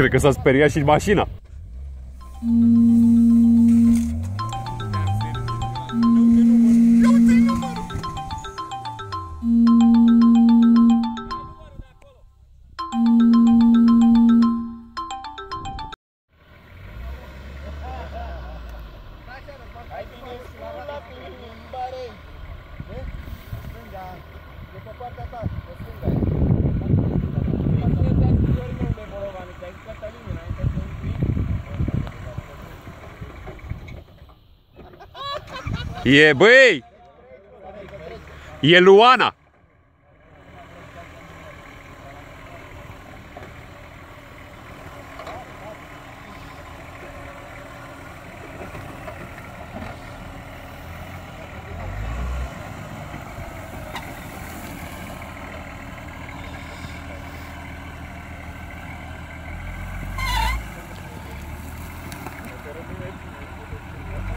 Cred că s-a speriat și mașina. E, E é Bui! Yebui! Yeluana! É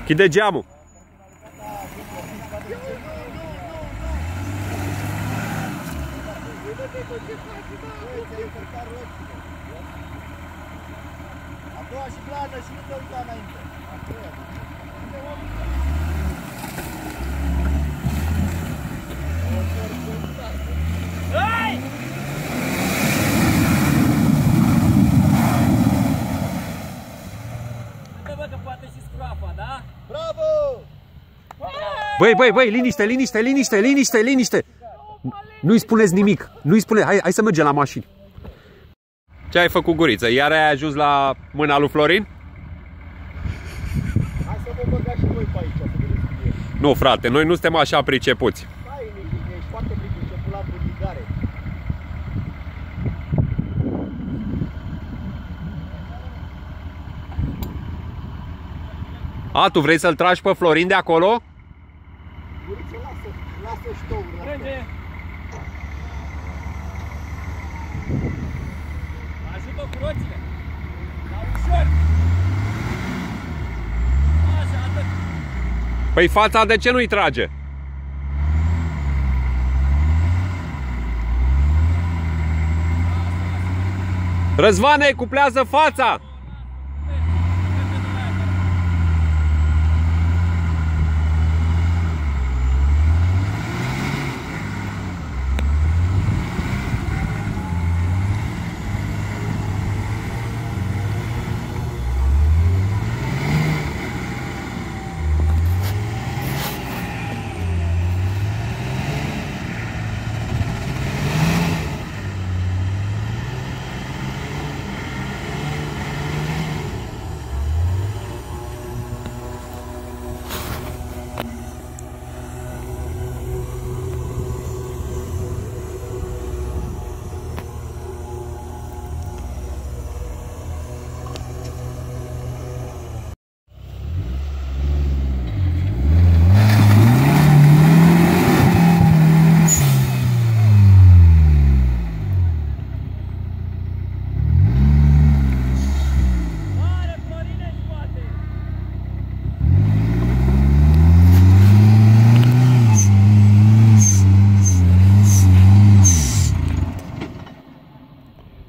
Chi de geamul? A doua și blană și nu te uita înainte. A treia. Uite bă că poate și scroafa, da? Bravo! Băi, băi, băi, liniște, liniște, liniște, liniște, liniște. Nu-i spuneți nimic. Nu-i spune. Hai, hai să mergem la mașini. Ce ai făcut, guriță? Iar ai ajuns la mâna lui Florin? Hai să vă băgați și voi pe aici, să vedeți cum e. Nu, frate, noi nu suntem așa pricepuți. Stai liniștit, că ești foarte priceput la budigare. A, tu vrei să-l tragi pe Florin de acolo? Ajută cu roțile! Dar ușor! Așa, atât! Păi fața de ce nu-i trage? Răzvane, cuplează fața!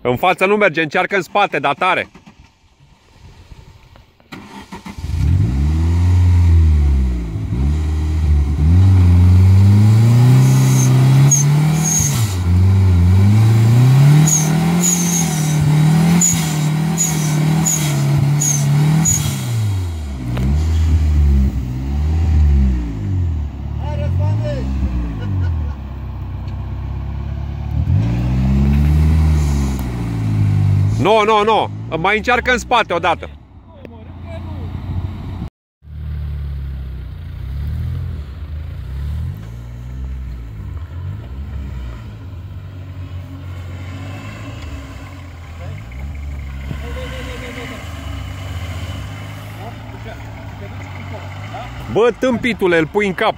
În față nu merge, încearcă în spate, dar tare. Nu, nu, nu. Mai încearcă în spate odată. Bă, tâmpitule, îl pui în cap.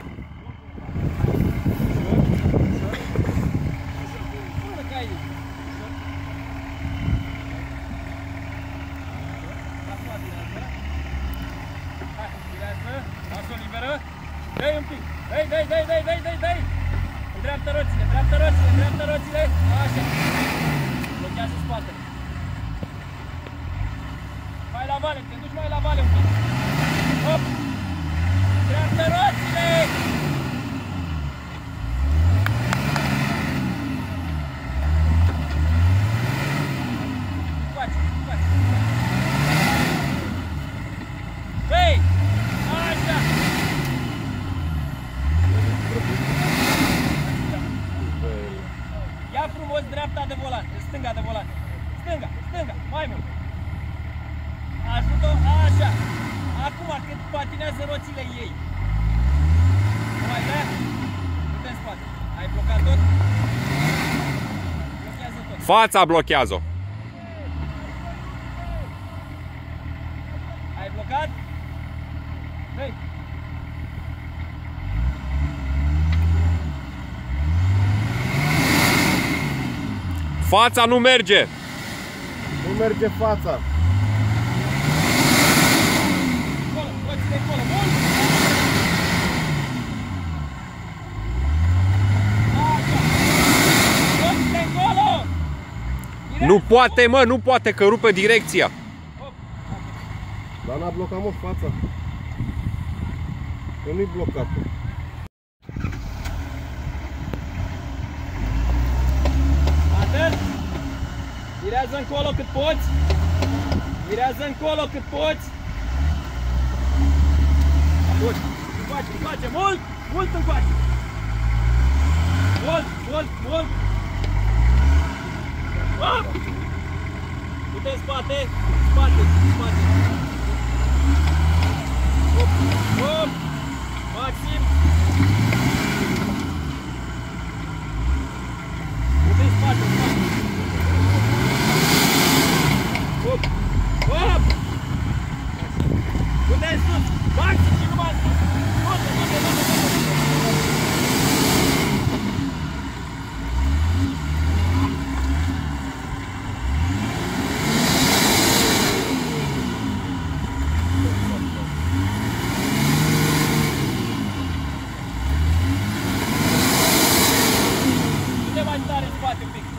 părțile, așa. Blochează spatele. Mai la vale, te duci mai la vale un pic. Mai mult. Ajută-o, așa. Acum, când patinează roțile ei. Nu mai vrea? Du-te în spate. Ai blocat tot? Blochează tot. Fața blochează-o. Ai blocat? Hei! Fața nu merge. Nu merge fața. Acolo, roțile acolo, mult! Așa! Roțile acolo! Direct! Nu poate, mă, nu poate, că rupe direcția. Hop! Dar n-a blocat mă fața. Că nu-i blocat. Atât? Virează încolo cât poți. Virează încolo cât poți. Bun. Încoace, încoace, mult, mult încoace. Mult, mult, mult. Hop! Du-te în spate, spate, spate. Hop, hop. Maxim. Mai tare în spate un pic.